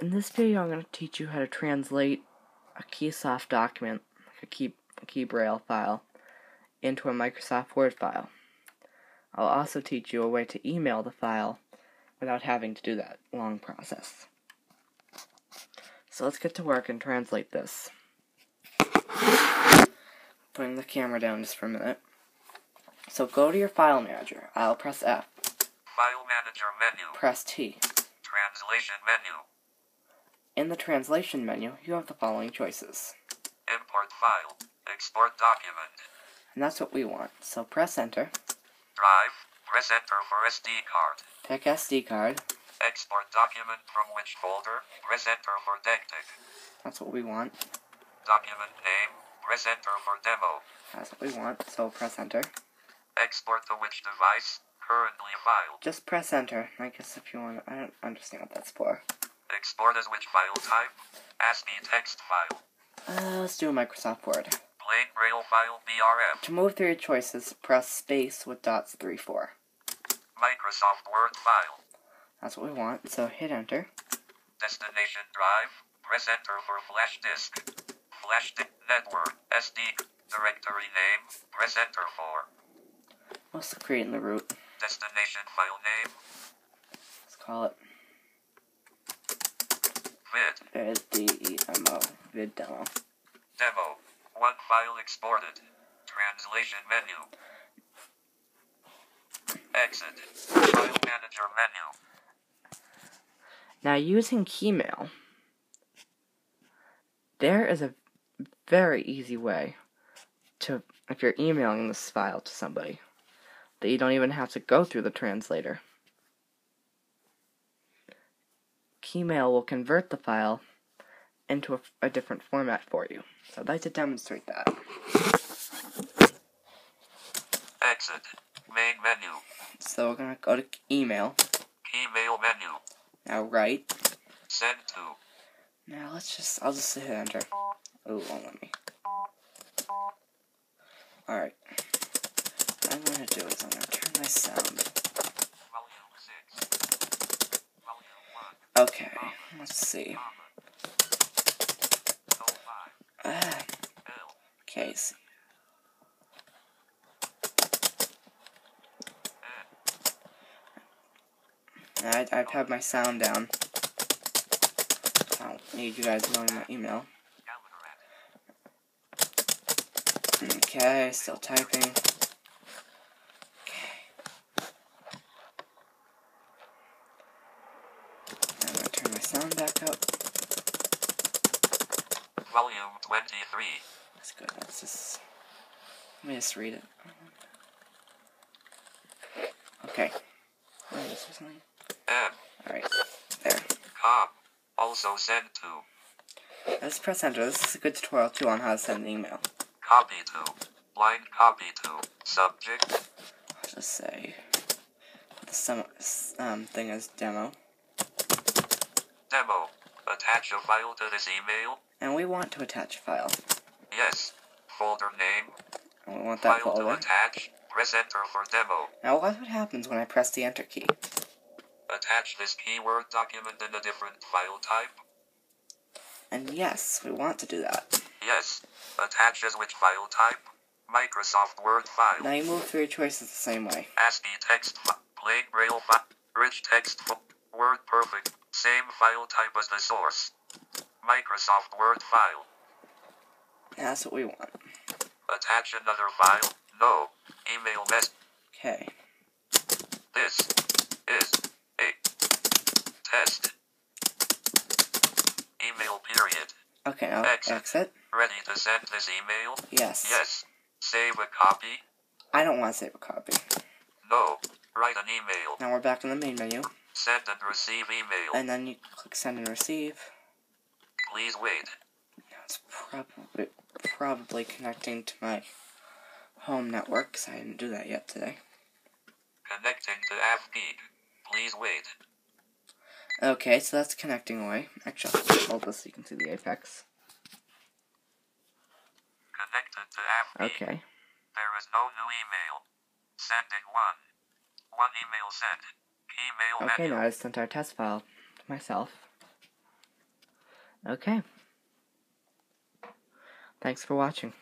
In this video, I'm going to teach you how to translate a Keysoft document, like a key, a KeyBraille file, into a Microsoft Word file. I'll also teach you a way to email the file without having to do that long process. So let's get to work and translate this. Putting the camera down just for a minute. So go to your file manager. I'll press F. File Manager menu. Press T. Translation menu. In the translation menu, you have the following choices. Import file. Export document. And that's what we want. So press enter. Drive. Press enter for SD card. Pick SD card. Export document from which folder? Press enter for DECTIC. That's what we want. Document name. Press enter for demo. That's what we want. So press enter. Export to which device? Currently file. Just press enter. I guess if you want, I don't understand what that's for. Export as which file type? ASCII text file. Uh, let's do a Microsoft Word. Plain Braille file BRF. To move through your choices, press space with dots 3 4. Microsoft Word file. That's what we want. So hit enter. Destination drive. Press enter for flash disk. Flash disk network. SD. Directory name. Press enter for. Let's create in the root. Destination file name. Let's call it Vid. vid D-E-M-O. Vid demo. Demo. One file exported. Translation menu. Exit. File manager menu. Now using Keymail, there is a very easy way to, if you're emailing this file to somebody, that you don't even have to go through the translator. Keymail will convert the file into a, a different format for you. So I'd like to demonstrate that. Exit. Main menu. So we're going to go to email. Email menu. Now write. Send to. Now let's just, I'll just hit enter. Oh, won't let me. Alright. What I'm going to do is I'm going to turn my sound. Volume 6. Volume 1. Okay, let's see. No 5. Ah, okay, I, I've had my sound down. I don't need you guys knowing my email. Okay, still typing. Okay. I'm turn back up. Volume 23. That's good. Let's just let me just read it. Okay. Oh, this was something. M. All right. There. Com. Also send to. Let's press enter. This is a good tutorial too on how to send an email. Copy to. Blind copy to. Subject. I'll just say the sum um thing as demo, Demo. Attach a file to this email. and we want to attach a file, Yes. Folder name. and we want that File to attach. Press enter for demo. Now watch what happens when I press the enter key. Attach this KeyWord document in a different file type. And yes, we want to do that. Yes. Attach as which file type? Microsoft Word file. Now you move through your choices the same way. ASCII text file. Plain Braille file. Rich text file. Word perfect. Same file type as the source. Microsoft Word file. That's what we want. Attach another file. No. Email mess. Okay. This is a test. Email period. Okay, now Exit. exit. Ready to send this email? Yes. Yes. Save a copy? I don't want to save a copy. No. Write an email. Now we're back in the main menu, Send and receive email. and then you click send and receive. Please wait. Now it's probably probably connecting to my home network because I didn't do that yet today. Connecting to AppGeek. Please wait. Okay, so that's connecting away. Actually, I'll hold this so you can see the apex. Connected to. Okay. There is no new email. Sending one. One email sent. Email Okay, now I sent our test file to myself. Okay. Thanks for watching.